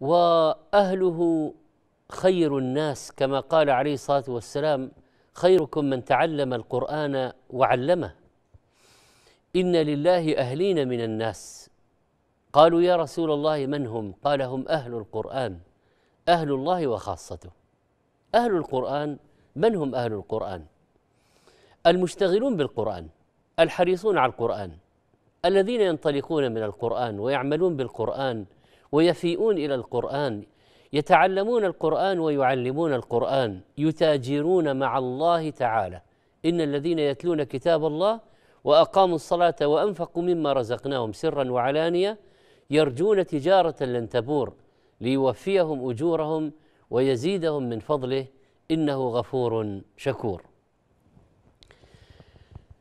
وأهله خير الناس كما قال عليه الصلاة والسلام خيركم من تعلم القرآن وعلمه. إن لله أهلين من الناس. قالوا يا رسول الله من هم؟ قال هم أهل القرآن أهل الله وخاصته. أهل القرآن من هم أهل القرآن؟ المشتغلون بالقرآن الحريصون على القرآن الذين ينطلقون من القرآن ويعملون بالقرآن ويفيئون إلى القرآن يتعلمون القرآن ويعلمون القرآن يتاجرون مع الله تعالى. إن الذين يتلون كتاب الله وأقاموا الصلاة وأنفقوا مما رزقناهم سرا وعلانية يرجون تجارة لن تبور ليوفيهم أجورهم ويزيدهم من فضله إنه غفور شكور.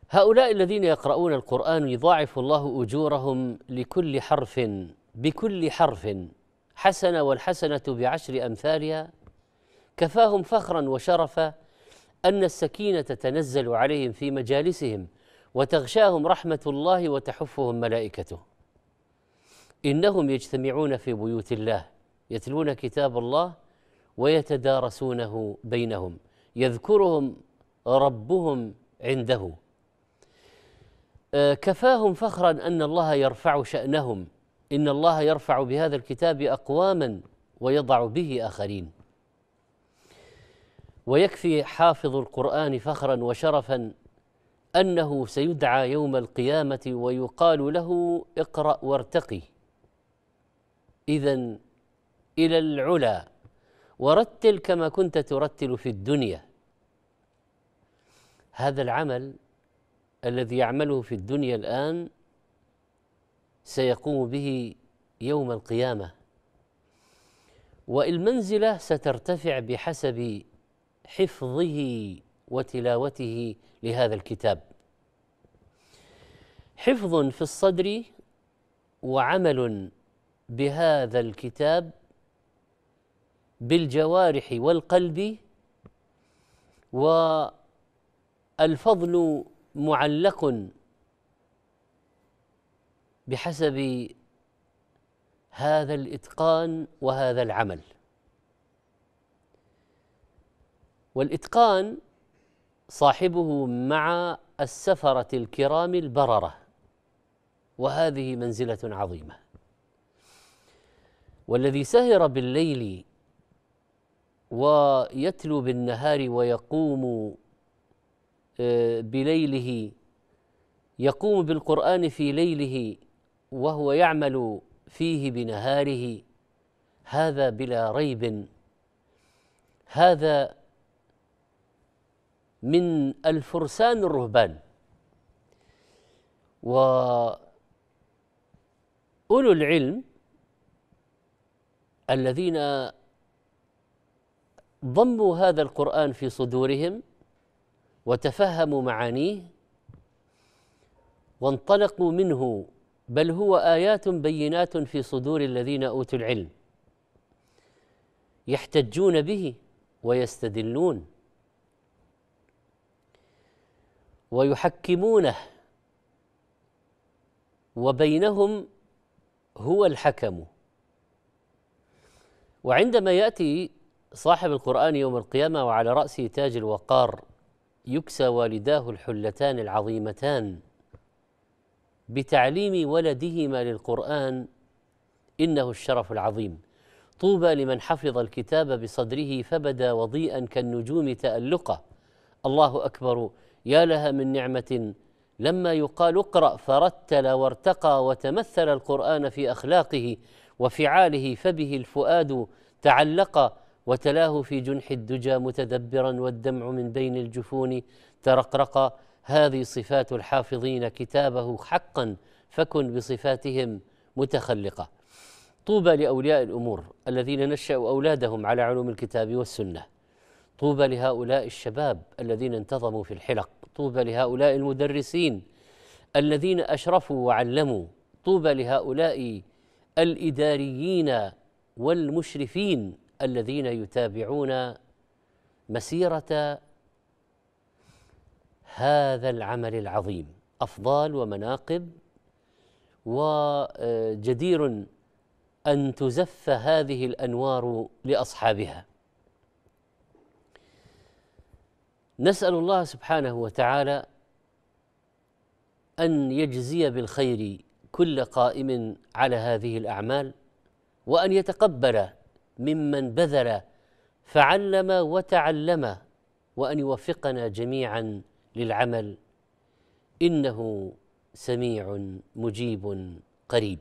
هؤلاء الذين يقرؤون القرآن يضاعف الله أجورهم لكل حرف بكل حرف حسنه والحسنة بعشر أمثالها كفاهم فخرا وشرفا أن السكينة تتنزل عليهم في مجالسهم وتغشاهم رحمة الله وتحفهم ملائكته. إنهم يجتمعون في بيوت الله يتلون كتاب الله ويتدارسونه بينهم يذكرهم ربهم عنده. آه، كفاهم فخرا أن الله يرفع شأنهم إن الله يرفع بهذا الكتاب أقواما ويضع به آخرين. ويكفي حافظ القرآن فخرا وشرفا أنه سيدعى يوم القيامة ويقال له اقرأ وارتقي. اذا إلى العلا ورتل كما كنت ترتل في الدنيا. هذا العمل الذي يعمله في الدنيا الآن سيقوم به يوم القيامة. والمنزله سترتفع بحسب حفظه وتلاوته لهذا الكتاب. حفظ في الصدر وعمل بهذا الكتاب بالجوارح والقلب والفضل معلق بحسب هذا الإتقان وهذا العمل. والإتقان صاحبه مع السفرة الكرام البررة وهذه منزلة عظيمة. والذي سهر بالليل ويتلو بالنهار ويقوم آه، بليله يقوم بالقرآن في ليله وهو يعمل فيه بنهاره هذا بلا ريب. هذا من الفرسان الرهبان. وأولو العلم الذين ضموا هذا القرآن في صدورهم وتفهموا معانيه وانطلقوا منه بل هو آيات بينات في صدور الذين أوتوا العلم يحتجون به ويستدلون ويحكمونه وبينهم هو الحكم. وعندما يأتي صاحب القرآن يوم القيامة وعلى رأسه تاج الوقار يكسى والداه الحلتان العظيمتان. بتعليم ولدهما للقرآن إنه الشرف العظيم. طوبى لمن حفظ الكتاب بصدره فبدا وضيئا كالنجوم تالقا الله أكبر يا لها من نعمة. لما يقال اقرأ فرتل وارتقى وتمثل القرآن في أخلاقه وفعاله فبه الفؤاد تعلق وتلاه في جنح الدجى متدبرا والدمع من بين الجفون ترقرق. هذه صفات الحافظين كتابه حقا فكن بصفاتهم متخلقة. طوبى لأولياء الأمور الذين نشأوا أولادهم على علوم الكتاب والسنة. طوبى لهؤلاء الشباب الذين انتظموا في الحلق. طوبى لهؤلاء المدرسين الذين أشرفوا وعلموا. طوبى لهؤلاء الإداريين والمشرفين الذين يتابعون مسيرة هذا العمل العظيم. أفضال ومناقب وجدير أن تزف هذه الأنوار لأصحابها. نسأل الله سبحانه وتعالى أن يجزي بالخير كل قائم على هذه الأعمال وأن يتقبل ممن بذل فعلم وتعلم وأن يوفقنا جميعا للعمل إنه سميع مجيب قريب.